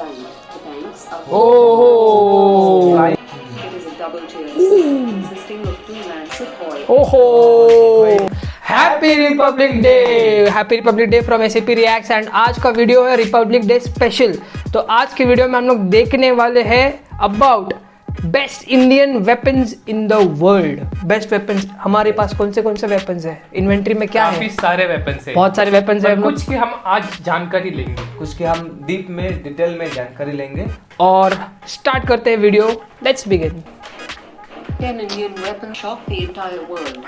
The are Oh. It is a double tier system consisting of two land Sukhoi ओहो happy republic day happy republic day from S reacts and आज का video है Republic day special तो आज की video में हम लोग देखने वाले हैं about best Indian weapons in the world best weapons हमारे पास कौन से कौन से वेपन्स है? इन्वेंट्री में क्या काफ़ी है? सारे वेपन्स है। बहुत सारे वेपन्स है कुछ की हम आज जानकारी लेंगे। कुछ की हम डीप में डिटेल में जानकारी लेंगे। और स्टार्ट करते हैं video let's begin 10 Indian weapon shock the entire world.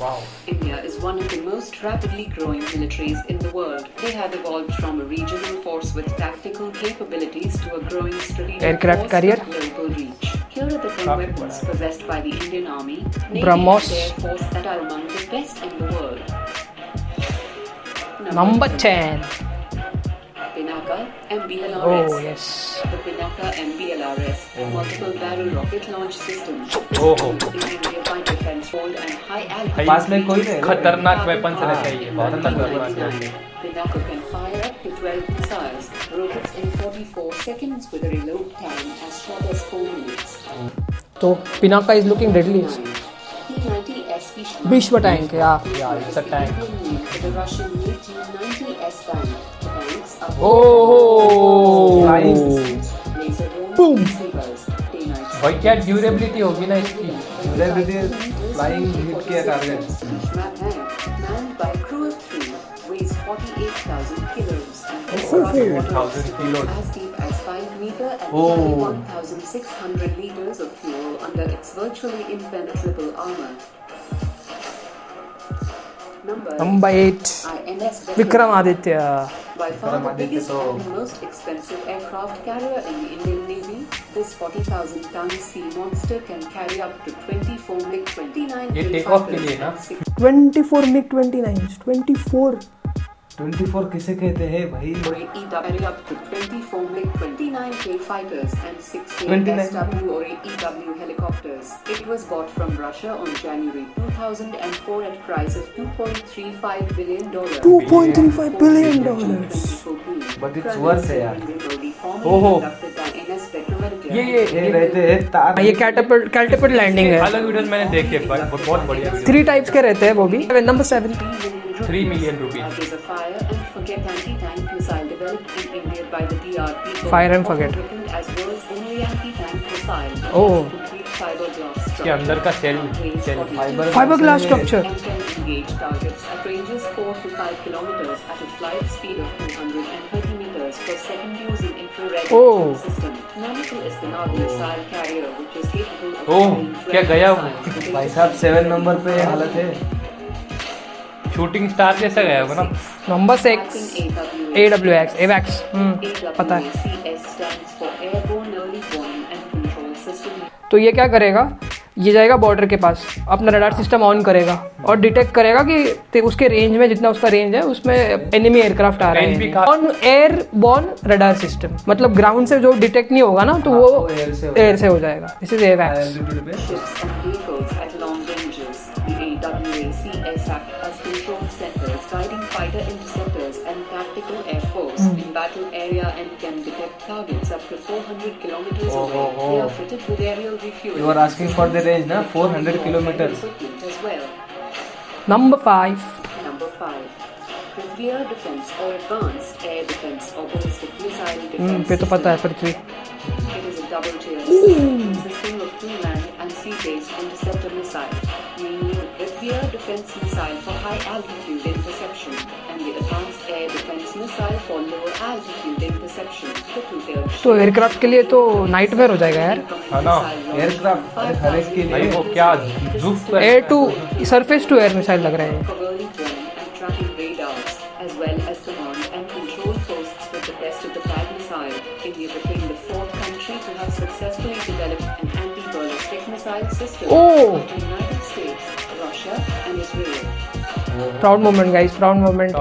Wow. India is one of the most rapidly growing militaries in the world. They have evolved from a regional force with tactical capabilities to a growing strategic Aircraft force carrier. with global reach. Here are the 10 weapons possessed by the Indian Army, Brahmos. Navy, Force that are among the best in the world. Number, Number 10. 10. Pinaka MBLRS. oh yes The Pinaka MBLRS, a multiple barrel rocket launch system. India by defense hold and high altitude. पास में कोई नहीं खतरनाक weapons हाँ, रहता है बहुत खतरनाक है 1999, Pinnacle can fire up to 12 missiles, rockets in 44 seconds with a reload time as short as 4 minutes. तो Pinaka is looking deadly T-90S विश्व टैंक या Yeah, it's a tank. Indian name for the Russian T-90S tank. The tanks are Oh. laser Boom. sabers, day-night भाई क्या durability होगी ना इसकी Durability, flying hit किया target. Manned by crew of three, weighs 48,000 kilos and can Oh. cross water 1,000 kilos. as deep as 5 meter and Oh. carry 1,600 liters of fuel under its virtually impenetrable armor. Number number 8 INS Vikramaditya By far the biggest and most expensive aircraft carrier in the Indian Navy, this 40,000-ton Sea Monster can carry up to 24 MiG-29 24 MiG-29s, 24 twenty four किसे कहते हैं भाई? Three types के रहते हैं वो भी। Number seven 3 million rupees. There's fire and forget anti-tank missile developed in India by the DRP. Fire and forget. As world's only anti-tank missile. Oh. इसके अंदर का shell shell Fiber- fibreglass structure And can engage targets at ranges 4 to 5 kilometers at a flight speed of 230 meters per second using infrared Oh. Oh, क्या गया भाई साहब seven number पे हालत है शूटिंग स्टार जैसा गया होगा ना? Number six A W X एवैक्स पता है. तो ये क्या करेगा? ये जाएगा बॉर्डर के पास। अपना रडार सिस्टम ऑन करेगा और डिटेक्ट करेगा कि उसके रेंज में जितना उसका रेंज है उसमें एनिमी एयरक्राफ्ट आ रहे हैं। On airborne radar system मतलब ग्राउंड से जो डिटेक्ट नहीं होगा ना तो हाँ, वो एयर से हो जाएगा। दिस इज़ एवैक्स fighter interceptors and tactical air force mm. in battle area and can detect targets up to 400 kilometers oh, away. Oh, They oh. are fitted with aerial refueling. You are asking for the range, na? 400 kilometers. As well. Number five. Number five. Air defense or advanced air defense or ballistic missile hmm, defense. Mm. It is a double-tier system consisting of two land and sea-based interceptor missile, meaning rear defense missile for high altitude interception and the advanced air defense missile for lower altitude interception. The two tier तो aircraft के लिए तो nightmare हो जाएगा यार हाँ ना, aircraft हर एक के भाई लिए वो क्या जुफ air to surface to air missile लग रहे हैं as well as command and control posts with the best of the Tag missile. India became the fourth country to have successfully developed an anti-ballistic missile system. Oh. Proud moment guys proud moment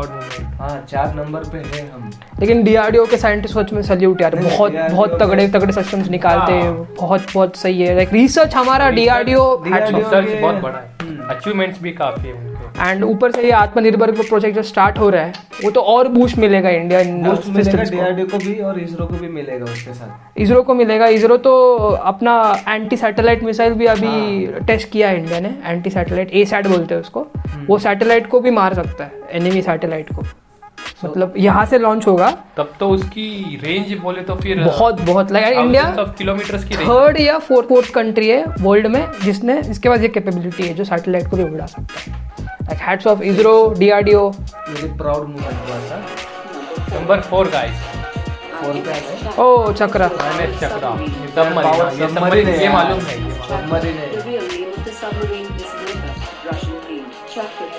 हाँ चार number पे है हम। लेकिन DRDO के scientist सच में salute यार बहुत बहुत तगड़े तगड़े सिस्टम्स निकालते हैं। बहुत बहुत सही है। लाइक रिसर्च हमारा डीआरडीओ रिसर्च बहुत बड़ा है। अचीवमेंट्स भी काफ़ी है। एंड ऊपर से ये आत्मनिर्भर प्रोजेक्ट जो स्टार्ट हो रहा है वो तो और बूस्ट मिलेगा इंडिया बूस्ट मिलेगा डीआरडीओ को। भी और इसरो को भी मिलेगा उसके साथ। इसरो को मिलेगा। इसरो तो अपना एंटी सैटेलाइट मिसाइल भी अभी टेस्ट किया है इंडिया ने एंटी सैटेलाइट ए सैट बोलते हैं उसको। वो सैटेलाइट को भी मार सकता है एनिमी सैटेलाइट को। मतलब यहाँ से लॉन्च होगा। तब तो उसकी रेंज बोले तो फिर बहुत बहुत लाइक इंडिया ऑफ़ किलोमीटर्स की थर्ड या फोर्थ फोर्थ कंट्री है वर्ल्ड में जिसने इसके पास ये कैपेबिलिटी है जो सैटेलाइट को भी उड़ा सकता है। Like hats off ISRO, DRDO very proud moment हुआ था नंबर 4 गाइस फोर पे आ ओ चक्रा मैंने चक्रा ये submarine है ये। मालूम है ये सबमरीन है submarine is Nova, Russian name. Chakra has 36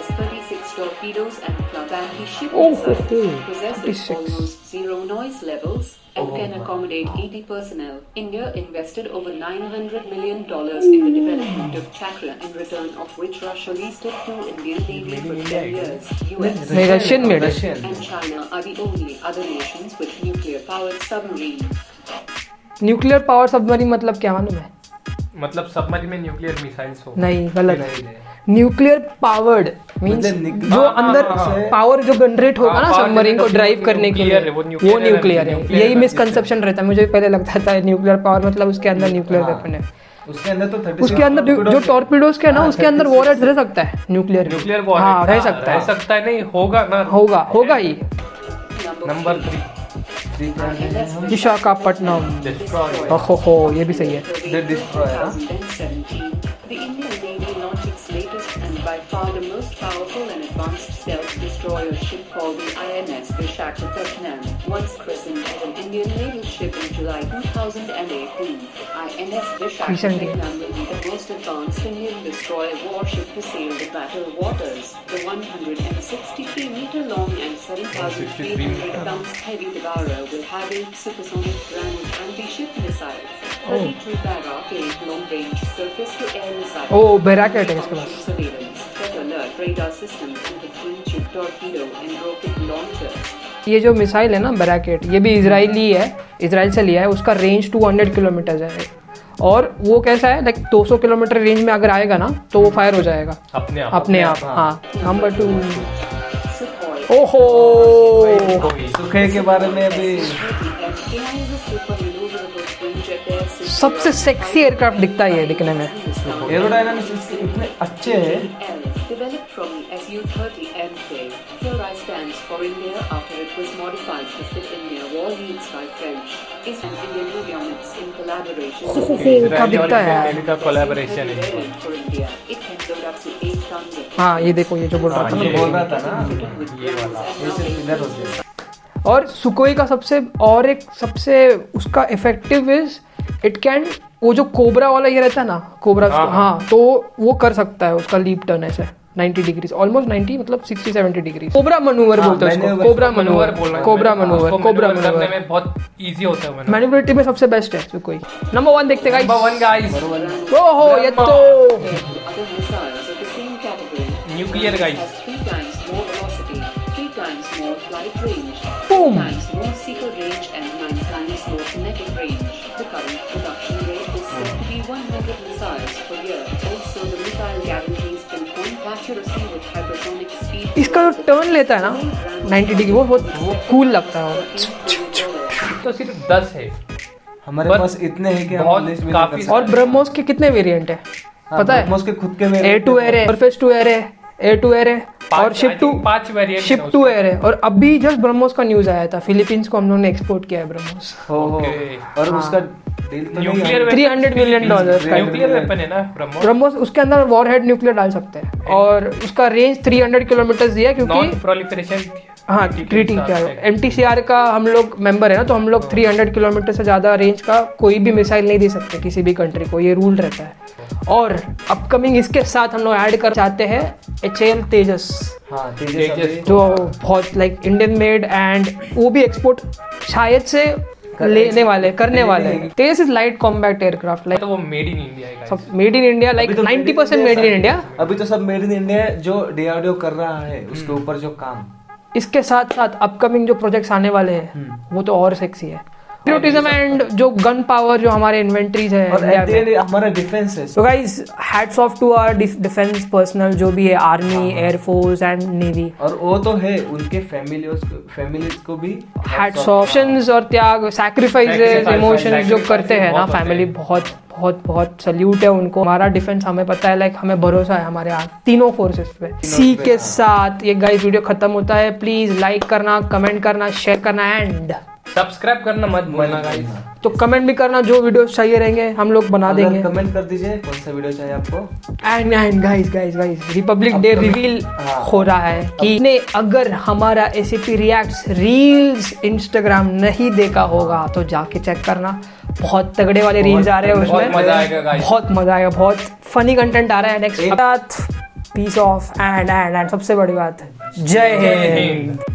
torpedoes and club anti-ship Oh, missiles, oh, oh. possesses 36. almost zero noise levels, and Oh, can accommodate 80 personnel. India invested over 900 million dollars in the development of Chakra, in return of which Russia leased it to Indian Navy for 10 years. US Russian it. and China are the only other nations with nuclear-powered submarines. Nuclear power submarine मतलब क्या मालूम है है। मतलब submarine में nuclear missiles हो नहीं गलत है। न्यूक्लियर पावर्ड मींस जो हाँ, हाँ, अंदर हाँ। पावर जो जनरेट होगा हाँ, ना सबमरीन को ड्राइव करने के लिए वो न्यूक्लियर है यही मिसकंसेप्शन रहता है। मुझे पहले लगता था न्यूक्लियर पावर मतलब उसके अंदर न्यूक्लियर हाँ। वेपन है। उसके अंदर तो उसके अंदर जो- टॉर्पीडोज के है ना हाँ, उसके अंदर 36 वॉरेट्स रह सकता है। न्यूक्लियर न्यूक्लियर वॉर हाँ रह सकता रह है सकता है नहीं होगा ना। होगा होगा ही। नंबर थ्री है विशाखापट्टनम ओहो हो ये भी सही है। powerful and advanced stealth destroyer ship called the INS Vishakhapatnam, once christened as an Indian naval ship in July 2018. INS Vishakhapatnam will be the most advanced Indian destroyer warship to sail the battle waters. The 163 meter long and 7,300 tons heavy Devourer will have eight supersonic Granite anti-ship missiles, 32 Barak 8 long-range surface-to-air missiles, ओ बैराकेट है इसके पास radar systems, and the twin-chip torpedo and rocket launchers. ये जो missile है ना बैराकेट ये भी Israeli है Israel से लिया है उसका रेंज 200 किलोमीटर है। और वो कैसा है लाइक 200 किलोमीटर रेंज में अगर आएगा ना तो वो फायर हो जाएगा। अपने आप अपने आप हाँ। नंबर टू ओहो! सुखे के बारे में a system. सबसे सेक्सी एयरक्राफ्ट दिखता है ये दिखने में। एरोडायनामिक्स इसके इतने अच्छे हैं। After it was modified to fit India war needs by French. Is an Indian avionics in collaboration with और दिखता है है for India. It can load up to 8 tons of हाँ ये देखो ये जो बोल रहा था हाँ, ना ये- बोल रहा था ना। ये वाला। ये इधर होते हैं और सुकोई का सबसे और एक सबसे उसका इफ़ेक्टिव इज़ इट कैन वो जो कोबरा वाला ये रहता है ना कोबरा हाँ, हाँ। तो वो कर सकता है उसका लीप टर्न ऐसे। 90 डिग्रीज ऑलमोस्ट 90 मतलब 60 70 डिग्री कोबरा मनूवर हाँ, बोलते हैं उसको maneuver, कोबरा मनोवर बोलना है कोबरा मैंने। मनूवर कोबरा मनूवर में बहुत इजी होता है मैंने मैन्युवलिटी में सबसे बेस्ट है सुकोई नंबर वन देखते गाइस नंबर वन गाइस ओहो ये तो Other missiles of the same category. Nuclear, guys. Has three times more velocity, three times more flight range, Boom. three times more seeker range, and nine times more kinetic range. The current production rate is said to be 100 missiles per year. Also, the missile guarantees इसका जो turn लेता है ना 90 degree वो बहुत cool लगता है। तो सिर्फ़ दस है। हमारे पास इतने हैं कि हम लिस्ट काफ़ी और ब्रह्मोस के कितने वेरिएंट है? हाँ, पता है? के खुद के ए टू। एयर है। सरफेस टू एयर है ए टू एयर है और शिप टू पाँच variant शिप टू। एयर है। और अभी जस्ट ब्रह्मोस का न्यूज़ आया था फिलीपींस को हम लोगों ने एक्सपोर्ट किया है ब्रह्मोस और हाँ। उसका न्यूक्लियर है 300 million dollars का न्यूक्लियर वेपन है। ना ब्रह्मोस उसके अंदर वॉर हेड न्यूक्लियर डाल सकते हैं। और उसका रेंज 300 किलोमीटर दिया है क्योंकि हाँ ट्रीटी क्या है एम का हम लोग मेंबर है ना तो हम लोग 300 किलोमीटर से ज़्यादा रेंज का कोई भी मिसाइल नहीं दे सकते किसी भी कंट्री को ये रूल रहता है। और अपकमिंग इसके साथ हम लोग ऐड कर चाहते हैं एच तेजस हाँ तेजस तेजस जो बहुत लाइक इंडियन मेड एंड वो भी एक्सपोर्ट शायद से लेने वाले करने वाले। तेज Tejas is light combat aircraft like तो वो मेड इन इंडिया है made in India like ninety made in 90 percent made in India अभी तो सब मेड इन इंडिया है जो डीआरडीओ कर रहा है उसके ऊपर जो काम। इसके साथ साथ अपकमिंग जो प्रोजेक्ट्स आने वाले हैं हम्म। वो तो और सेक्सी है। पेट्रियोटिज्म एंड जो गन पावर जो हमारे इन्वेंट्रीज है और हमारा डिफेंस है। तो guys hats off to our defence personnel जो भी है आर्मी एयरफोर्स एंड नेवी और वो तो है उनके फैमिली फैमिलीज़ को भी हैट्स ऑप्शंस और त्याग सैक्रिफाइसेस इमोशंस जो करते हैं ना फैमिली बहुत बहुत बहुत सल्यूट है उनको। हमारा डिफेंस हमें पता है लाइक हमें भरोसा है हमारे यहाँ तीनों फोर्सेस पे। सी के साथ ये गाइस वीडियो खत्म होता है। प्लीज़ लाइक करना कमेंट करना शेयर करना एंड सब्सक्राइब करना मत भूलना गाइस। तो कमेंट भी करना जो वीडियो चाहिए रहेंगे हम लोग बना देंगे। कमेंट कर दीजिए कौन सा वीडियो चाहिए आपको? And and guys guys guys republic day reveal हाँ। रहा है कि ने अगर हमारा एसीपी रिएक्ट्स रील्स इंस्टाग्राम नहीं देखा होगा तो जाके चेक करना। बहुत तगड़े वाले रील्स आ रहे हैं बहुत उसमें। मज़ा आएगा गाइस बहुत मज़ा आएगा बहुत फनी कंटेंट आ रहा है। Next piece of and and and सबसे बड़ी बात जय हिंद।